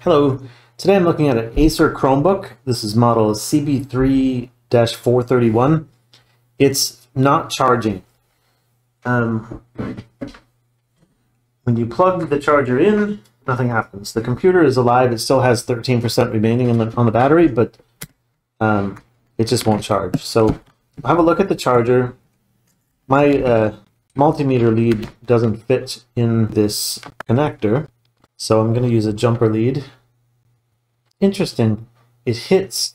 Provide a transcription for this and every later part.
Hello, today I'm looking at an Acer Chromebook. This is model CB3-431. It's not charging. Um, when you plug the charger in, nothing happens. The computer is alive. It still has 13% remaining on the, on the battery, but um, it just won't charge. So have a look at the charger. My uh, multimeter lead doesn't fit in this connector. So I'm going to use a jumper lead. Interesting. It hits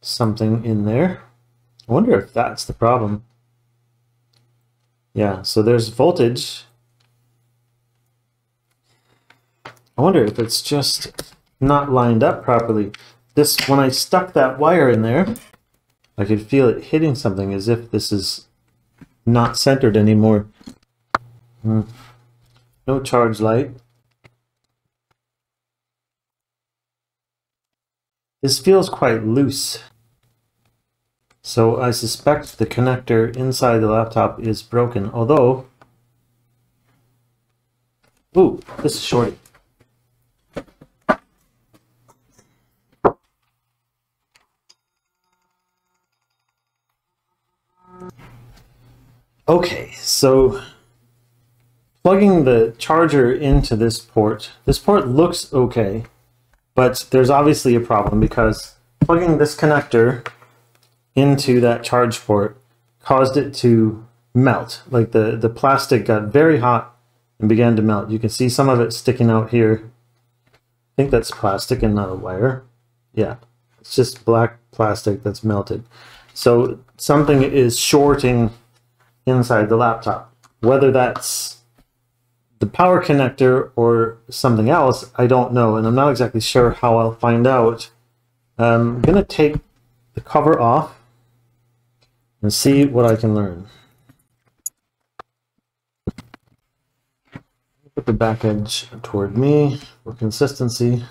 something in there. I wonder if that's the problem. Yeah, so there's voltage. I wonder if it's just not lined up properly. This, when I stuck that wire in there, I could feel it hitting something as if this is not centered anymore. Hmm. No charge light. This feels quite loose. So I suspect the connector inside the laptop is broken, although... Ooh, this is shorty. Okay, so plugging the charger into this port, this port looks okay. But there's obviously a problem because plugging this connector into that charge port caused it to melt. Like the, the plastic got very hot and began to melt. You can see some of it sticking out here. I think that's plastic and not a wire. Yeah, it's just black plastic that's melted. So something is shorting inside the laptop. Whether that's the power connector or something else, I don't know, and I'm not exactly sure how I'll find out. Um, I'm going to take the cover off and see what I can learn. Put the back edge toward me for consistency.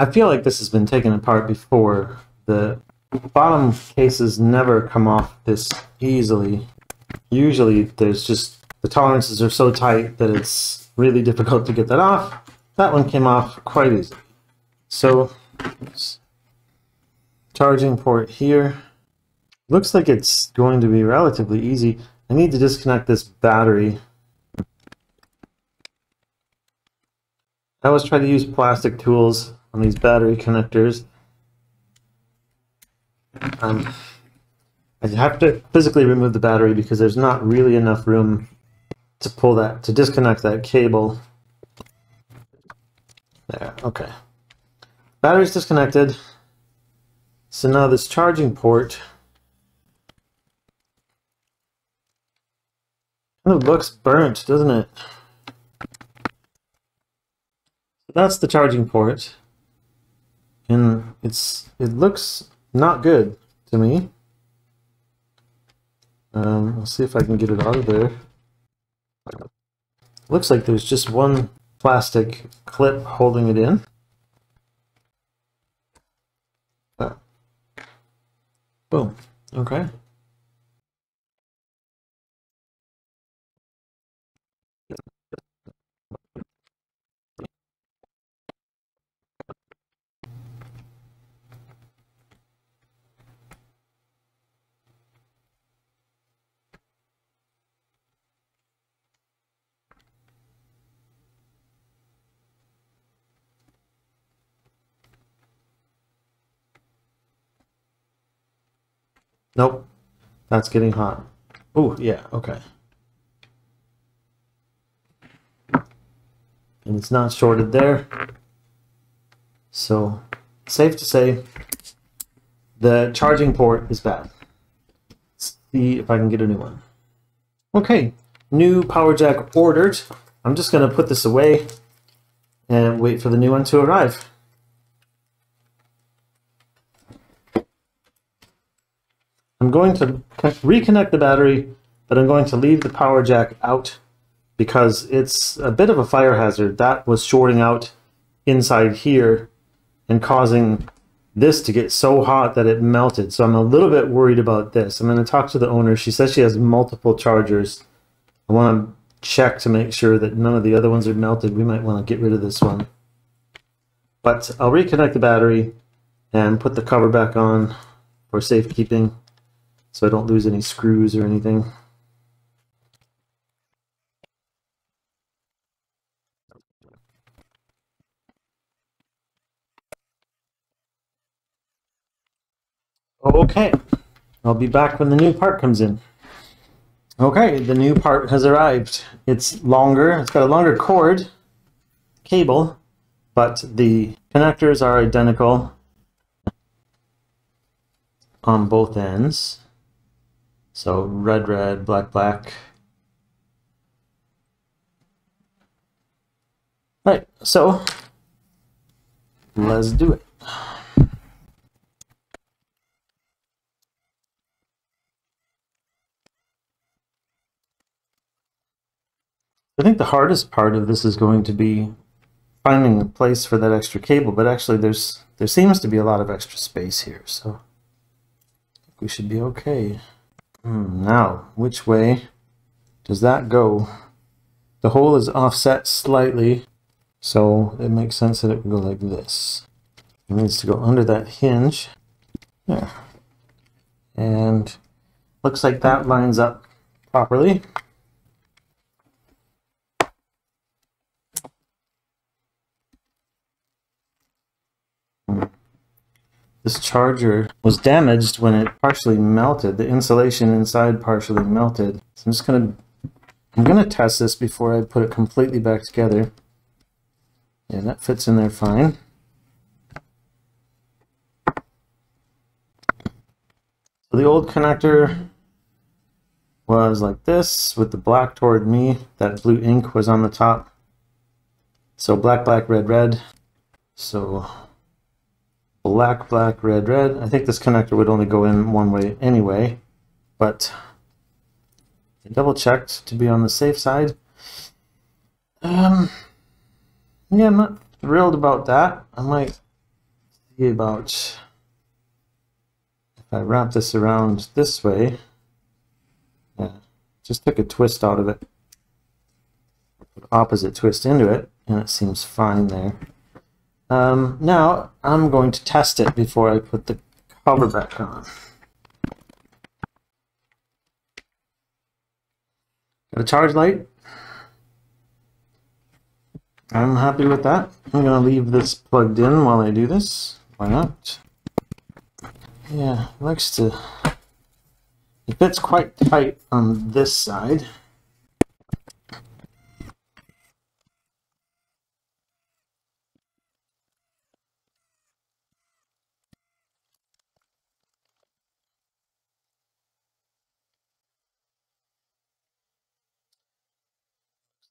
I feel like this has been taken apart before. The bottom cases never come off this easily. Usually there's just, the tolerances are so tight that it's really difficult to get that off. That one came off quite easily. So, charging port here. Looks like it's going to be relatively easy. I need to disconnect this battery. I always try to use plastic tools on these battery connectors. Um, I have to physically remove the battery because there's not really enough room to pull that, to disconnect that cable. There, okay. Battery's disconnected. So now this charging port kind of looks burnt, doesn't it? That's the charging port and it's it looks not good to me. Um, I'll see if I can get it out of there. Looks like there's just one plastic clip holding it in. Oh. Boom. Okay. Nope. That's getting hot. Oh, yeah, okay. And it's not shorted there. So, safe to say, the charging port is bad. Let's see if I can get a new one. Okay, new power jack ordered. I'm just going to put this away and wait for the new one to arrive. I'm going to reconnect the battery, but I'm going to leave the power jack out because it's a bit of a fire hazard. That was shorting out inside here and causing this to get so hot that it melted. So I'm a little bit worried about this. I'm going to talk to the owner. She says she has multiple chargers. I want to check to make sure that none of the other ones are melted. We might want to get rid of this one. But I'll reconnect the battery and put the cover back on for safekeeping so I don't lose any screws or anything. Okay, I'll be back when the new part comes in. Okay, the new part has arrived. It's longer, it's got a longer cord, cable, but the connectors are identical on both ends. So red, red, black, black. Right, so let's do it. I think the hardest part of this is going to be finding a place for that extra cable, but actually there's there seems to be a lot of extra space here, so we should be okay. Hmm, now, which way does that go? The hole is offset slightly, so it makes sense that it would go like this. It needs to go under that hinge. There. And looks like that lines up properly. This charger was damaged when it partially melted. The insulation inside partially melted. So I'm just gonna I'm gonna test this before I put it completely back together. Yeah, that fits in there fine. So the old connector was like this with the black toward me. That blue ink was on the top. So black, black, red, red. So black, black, red, red. I think this connector would only go in one way anyway, but I double checked to be on the safe side. Um, yeah, I'm not thrilled about that. I might see about if I wrap this around this way. Yeah, just took a twist out of it. Put opposite twist into it, and it seems fine there. Um, now I'm going to test it before I put the cover back on. Got a charge light. I'm happy with that. I'm going to leave this plugged in while I do this. Why not? Yeah, likes to... It fits quite tight on this side.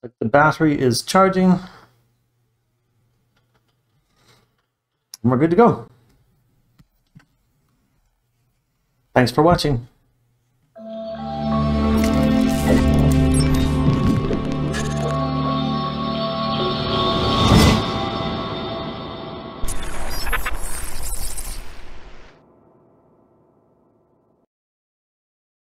The battery is charging. And we're good to go. Thanks for watching.